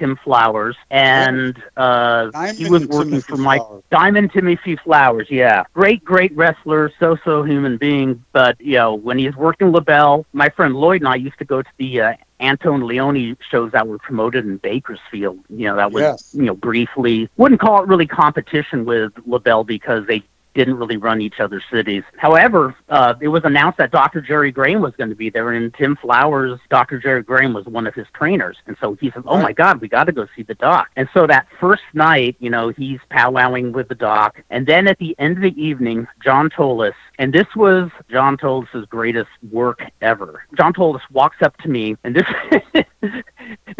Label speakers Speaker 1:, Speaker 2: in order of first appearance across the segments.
Speaker 1: Tim Flowers, and uh, he was working
Speaker 2: Timothy
Speaker 1: for Mike
Speaker 2: Flowers.
Speaker 1: Diamond Timothy Flowers. Yeah, great, great wrestler, so-so human being. But you know, when he's working LaBell, my friend Lloyd and I used to go to the uh, Antone Leone shows that were promoted in Bakersfield. You know, that was
Speaker 2: Yes.
Speaker 1: you know briefly wouldn't call it really competition with LaBell because they didn't really run each other's cities. However, uh, it was announced that Dr. Jerry Graham was going to be there, and Tim Flowers, Dr. Jerry Graham was one of his trainers. And so he said, "Oh my God, we got to go see the doc." And so that first night, you know, he's powwowing with the doc, and then at the end of the evening, John Tolos, and this was John Tolos's greatest work ever. John Tolos walks up to me, and this.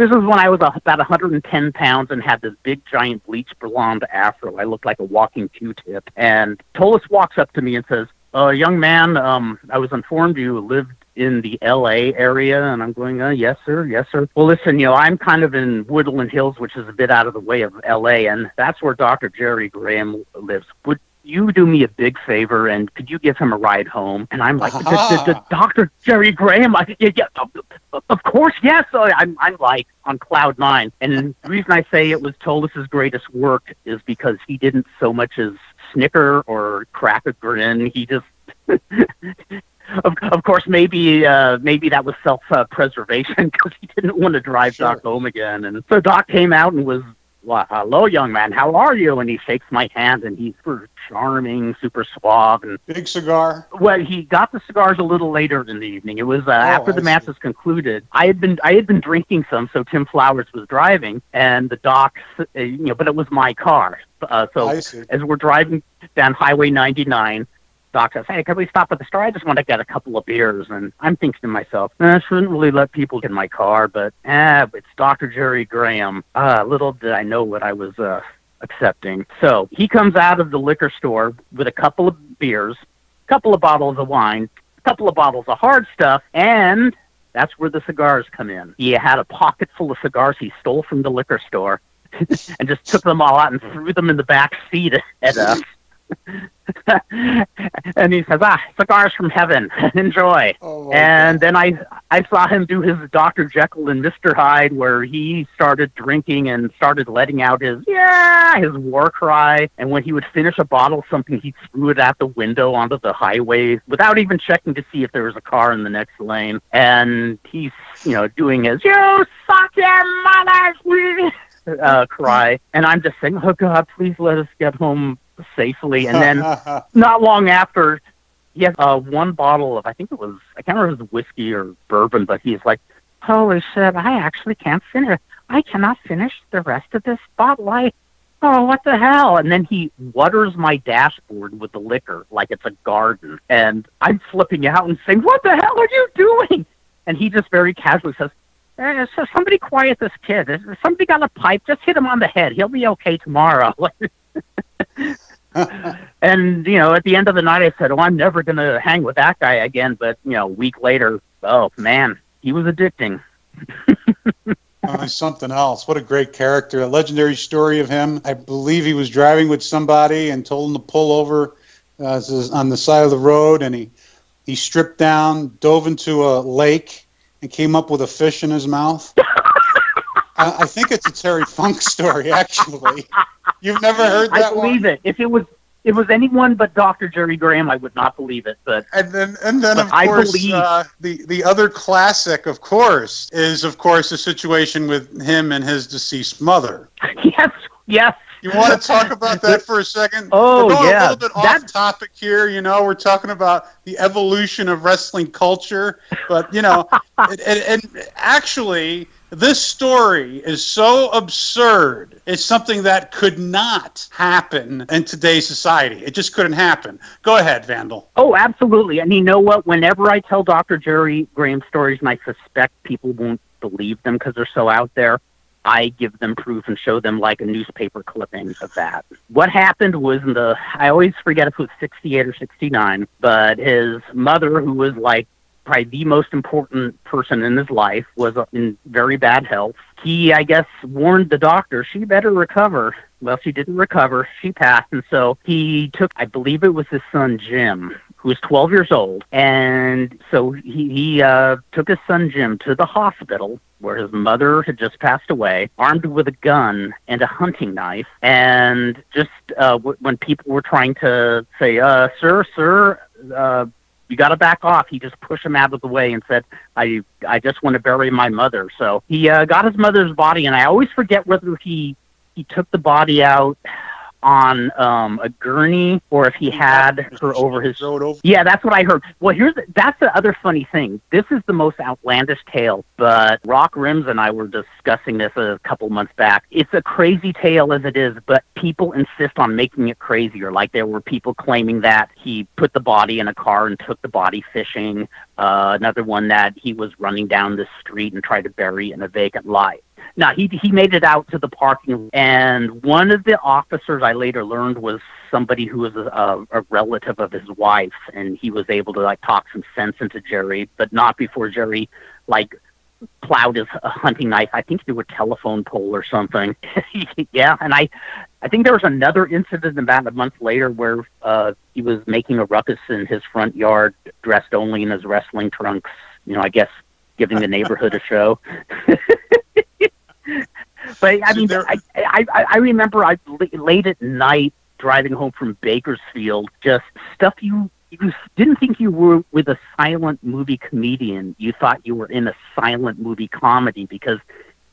Speaker 1: This was when I was about 110 pounds and had this big, giant, bleach blonde afro. I looked like a walking Q-tip. And Tolos walks up to me and says, uh, "Young man, um, I was informed you lived in the L.A. area." And I'm going, uh, "Yes, sir. Yes, sir." Well, listen, you know, I'm kind of in Woodland Hills, which is a bit out of the way of L.A., and that's where Dr. Jerry Graham lives. Would you do me a big favor and could you give him a ride home? And I'm like, "D- d- d- Dr. Jerry Graham, I, yeah, yeah, of- of course, yes. So I'm, I'm like on cloud nine. And the reason I say it was Tolos's greatest work is because he didn't so much as snicker or crack a grin. He just, of, of course, maybe uh, maybe that was self uh, preservation because he didn't want to drive
Speaker 2: Sure.
Speaker 1: Doc home again. And so Doc came out and was well, hello, young man. How are you? And he shakes my hand, and he's super charming, super suave, and
Speaker 2: Big cigar.
Speaker 1: well, he got the cigars a little later in the evening. It was uh, after
Speaker 2: Oh, I
Speaker 1: the match was concluded. I had been I had been drinking some, so Tim Flowers was driving, and the doc, uh, you know, but it was my car. Uh, so as we're driving down Highway 99, Doc says, "Hey, can we stop at the store? I just want to get a couple of beers." And I'm thinking to myself, eh, "I shouldn't really let people get in my car, but eh, it's Dr. Jerry Graham." Uh, little did I know what I was uh, accepting. So he comes out of the liquor store with a couple of beers, a couple of bottles of wine, a couple of bottles of hard stuff, and that's where the cigars come in. He had a pocket full of cigars he stole from the liquor store and just took them all out and threw them in the back seat at us. and he says, "Ah, cigars from heaven. Enjoy."
Speaker 2: Oh,
Speaker 1: And
Speaker 2: okay.
Speaker 1: then I I saw him do his Dr. Jekyll and Mr. Hyde, where he started drinking and started letting out his yeah his war cry. And when he would finish a bottle of something, he threw it out the window onto the highway without even checking to see if there was a car in the next lane. And he's you know doing his you suck your mother's uh, cry. And I'm just saying, oh God, please let us get home safely. And then not long after, he has uh, one bottle of, I think it was, I can't remember if it was whiskey or bourbon, but he's like, holy shit, I actually can't finish. I cannot finish the rest of this bottle. I, oh, what the hell? And then he waters my dashboard with the liquor like it's a garden. And I'm flipping out and saying, what the hell are you doing? And he just very casually says, eh, so somebody quiet this kid. If somebody got a pipe, just hit him on the head. He'll be okay tomorrow. And you know, at the end of the night, I said, "Oh, I'm never going to hang with that guy again." But you know, a week later, oh man, he was addicting.
Speaker 2: Oh, something else. What a great character. A legendary story of him. I believe he was driving with somebody and told him to pull over uh, on the side of the road, and he he stripped down, dove into a lake, and came up with a fish in his mouth. I, I think it's a Terry Funk story, actually. You've never heard that I
Speaker 1: believe
Speaker 2: one?
Speaker 1: it. If it was, it was anyone but Dr. Jerry Graham, I would not believe it. But
Speaker 2: And then, and then of
Speaker 1: I
Speaker 2: course,
Speaker 1: believe-
Speaker 2: uh, the the other classic, of course, is of course the situation with him and his deceased mother.
Speaker 1: yes, yes.
Speaker 2: You want to talk about that for a second?
Speaker 1: Oh,
Speaker 2: We're going
Speaker 1: yeah.
Speaker 2: a little bit
Speaker 1: That-
Speaker 2: off topic here. You know, we're talking about the evolution of wrestling culture, but you know, and, and, and actually, this story is so absurd. It's something that could not happen in today's society. It just couldn't happen. Go ahead, Vandal.
Speaker 1: Oh, absolutely. And you know what? Whenever I tell Dr. Jerry Graham stories, and I suspect people won't believe them because they're so out there, I give them proof and show them like a newspaper clipping of that. What happened was in the, I always forget if it was 68 or 69, but his mother, who was like probably the most important person in his life, was in very bad health. He, I guess, warned the doctor she better recover. Well, she didn't recover. She passed. And so he took, I believe it was his son, Jim, who was 12 years old. And so he, he uh, took his son Jim to the hospital where his mother had just passed away, armed with a gun and a hunting knife. And just uh, w- when people were trying to say, uh, "Sir, sir," uh, you got to back off. He just pushed him out of the way and said, "I, I just want to bury my mother." So he uh, got his mother's body, and I always forget whether he he took the body out on um, a gurney or if he had her over his
Speaker 2: over.
Speaker 1: yeah that's what i heard. Well here's the, that's the other funny thing. This is the most outlandish tale but rock rims and i were discussing this a couple months back. It's a crazy tale as it is but people insist on making it crazier. Like there were people claiming that he put the body in a car and took the body fishing uh, another one that he was running down the street and tried to bury in a vacant lot no, he he made it out to the parking, and one of the officers I later learned was somebody who was a, a relative of his wife's, and he was able to like talk some sense into Jerry, but not before Jerry like plowed his hunting knife. I think through a telephone pole or something. yeah, and I, I think there was another incident about a month later where uh, he was making a ruckus in his front yard, dressed only in his wrestling trunks. You know, I guess giving the neighborhood a show. but I mean, I, I I remember I late at night driving home from Bakersfield, just stuff you you didn't think you were with a silent movie comedian. You thought you were in a silent movie comedy because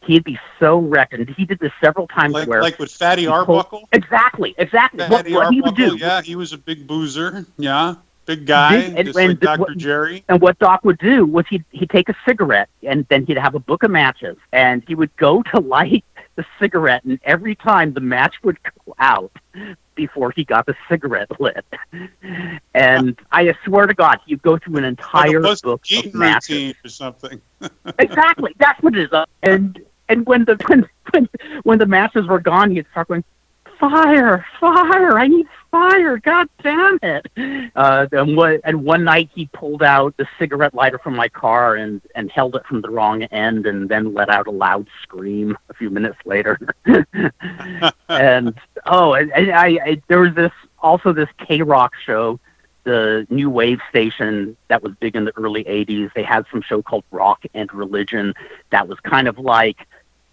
Speaker 1: he'd be so wrecked, and he did this several times.
Speaker 2: Like,
Speaker 1: where
Speaker 2: like with Fatty Arbuckle.
Speaker 1: Exactly, exactly.
Speaker 2: Fatty
Speaker 1: what, what he would do.
Speaker 2: Yeah, he was a big boozer. Yeah. Big guy,
Speaker 1: Big- and- and
Speaker 2: like Dr.
Speaker 1: what-
Speaker 2: Jerry.
Speaker 1: And what Doc would do was he'd he'd take a cigarette and then he'd have a book of matches and he would go to light the cigarette and every time the match would go out before he got the cigarette lit. And I swear to God, he'd go through an
Speaker 2: Like
Speaker 1: entire
Speaker 2: a
Speaker 1: book of matches.
Speaker 2: or something.
Speaker 1: exactly. That's what it is. And and when the when when, when the matches were gone, he'd start going, "Fire! Fire! I need fire! God damn it!" Uh, and what, and one night he pulled out the cigarette lighter from my car and and held it from the wrong end, and then let out a loud scream a few minutes later. and oh, and, and I, I there was this also this KROQ show the new wave station that was big in the early 80s they had some show called rock and religion that was kind of like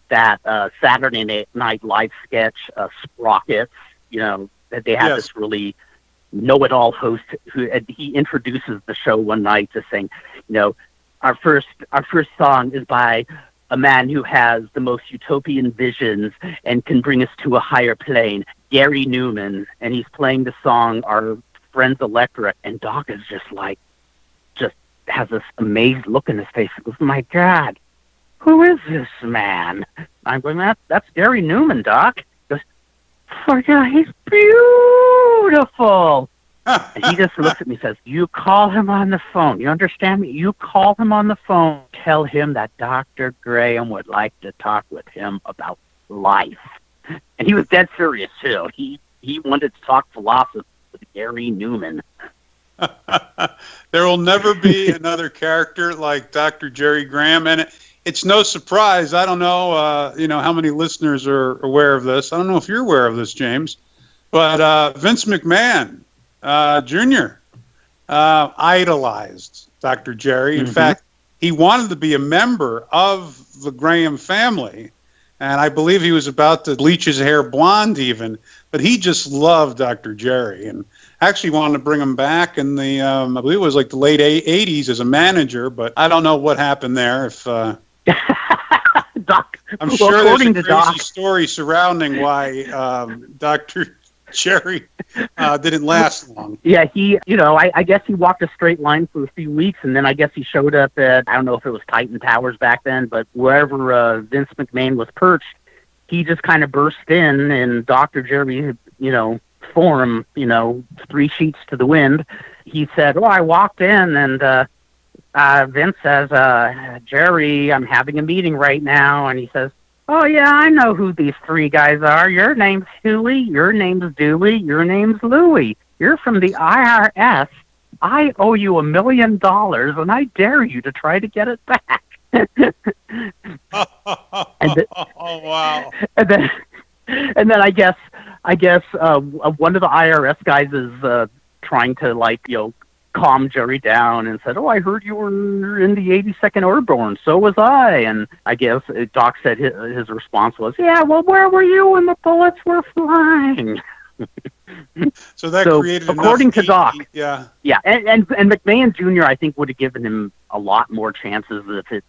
Speaker 1: that uh, saturday Night- live sketch uh, sprockets you know they had
Speaker 2: Yes.
Speaker 1: this really know-it-all host who and he introduces the show one night just saying you know our first our first song is by a man who has the most utopian visions and can bring us to a higher plane Gary Numan, and he's playing the song "Our Friends Electric," and Doc is just like, just has this amazed look in his face. He goes, "My God, who is this man?" I'm going, "That that's Gary Numan, Doc." Goes, "Oh yeah, he's beautiful." And he just looks at me and says, You call him on the phone. You understand me? You call him on the phone. Tell him that Dr. Graham would like to talk with him about life. And he was dead serious, too. He, he wanted to talk philosophy with Gary Numan.
Speaker 2: there will never be another character like Dr. Jerry Graham, and it, it's no surprise. I don't know, uh, you know, how many listeners are aware of this. I don't know if you're aware of this, James, but uh, Vince McMahon uh, Jr. Uh, idolized Dr. Jerry. In
Speaker 1: Mhm.
Speaker 2: fact, he wanted to be a member of the Graham family, and I believe he was about to bleach his hair blonde, even. But he just loved Dr. Jerry, and actually wanted to bring him back in the um, I believe it was like the late 80s as a manager, but I don't know what happened there. If uh,
Speaker 1: Doc,
Speaker 2: I'm
Speaker 1: well,
Speaker 2: sure there's a crazy
Speaker 1: Doc,
Speaker 2: story surrounding why um, Dr. Jerry uh, didn't last long.
Speaker 1: Yeah, he, you know, I, I guess he walked a straight line for a few weeks, and then I guess he showed up at, I don't know if it was Titan Towers back then, but wherever uh, Vince McMahon was perched, he just kind of burst in in Dr. Jerry, you know, form, you know, three sheets to the wind. He said, Oh, I walked in, and uh, uh, Vince says, uh, Jerry, I'm having a meeting right now. And he says, Oh, yeah, I know who these three guys are. Your name's Huey, your name's Dewey, your name's Louie. You're from the IRS. I owe you a million dollars, and I dare you to try to get it back. the-
Speaker 2: oh wow!
Speaker 1: and then, and then I guess, I guess uh, one of the IRS guys is uh, trying to like, you know, calmed Jerry down and said, "Oh, I heard you were in the 82nd Airborne. So was I." And I guess uh, Doc said his, his response was, "Yeah, well, where were you when the bullets were flying?"
Speaker 2: so that
Speaker 1: so,
Speaker 2: created
Speaker 1: according to. Doc,
Speaker 2: yeah,
Speaker 1: yeah, and, and and McMahon Jr. I think would have given him a lot more chances if it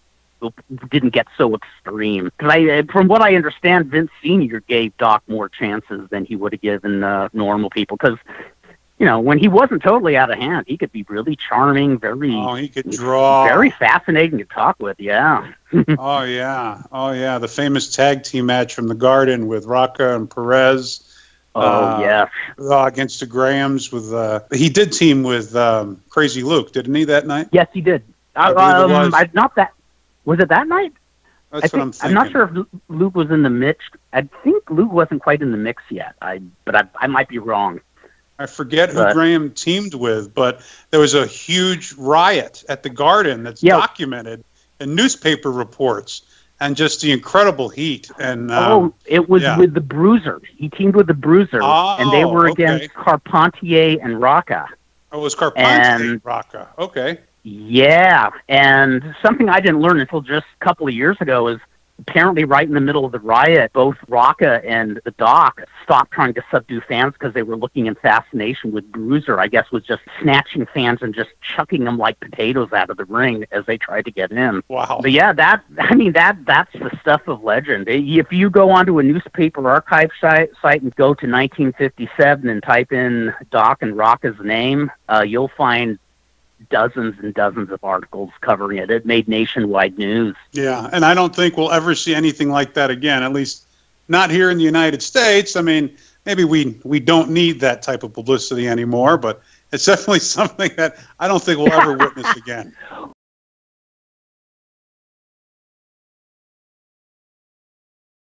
Speaker 1: didn't get so extreme. Because I, uh, from what I understand, Vince Senior gave Doc more chances than he would have given uh, normal people. Because you know, when he wasn't totally out of hand, he could be really charming, very
Speaker 2: oh, he could draw,
Speaker 1: very fascinating to talk with. Yeah.
Speaker 2: oh yeah, oh yeah, the famous tag team match from the Garden with Rocca and Perez.
Speaker 1: Oh uh, yeah,
Speaker 2: uh, against the Grahams with uh, he did team with um, Crazy Luke, didn't he that night?
Speaker 1: Yes, he did. I, um, I, not that was it that night?
Speaker 2: That's
Speaker 1: I think,
Speaker 2: I'm thinking.
Speaker 1: I'm not sure if Luke was in the mix. I think Luke wasn't quite in the mix yet. I but I, I might be wrong.
Speaker 2: I forget who Graham teamed with, but there was a huge riot at the Garden that's
Speaker 1: yeah.
Speaker 2: documented in newspaper reports, and just the incredible heat. And um,
Speaker 1: oh, it was
Speaker 2: yeah.
Speaker 1: with the Bruiser. He teamed with the Bruiser,
Speaker 2: oh,
Speaker 1: and they were
Speaker 2: okay.
Speaker 1: against Carpentier and Rocca.
Speaker 2: Oh, it was Carpentier
Speaker 1: and
Speaker 2: Rocca. Okay.
Speaker 1: Yeah, and something I didn't learn until just a couple of years ago is apparently right in the middle of the riot, both Rocca and the Doc stopped trying to subdue fans because they were looking in fascination with Bruiser. I guess was just snatching fans and just chucking them like potatoes out of the ring as they tried to get in.
Speaker 2: Wow.
Speaker 1: But yeah, that I mean that that's the stuff of legend. If you go onto a newspaper archive site, site and go to 1957 and type in Doc and Rocca's name, uh, you'll find dozens and dozens of articles covering it. It made nationwide news.
Speaker 2: Yeah, and I don't think we'll ever see anything like that again. At least not here in the United States. I mean, maybe we we don't need that type of publicity anymore, but it's definitely something that I don't think we'll ever witness again.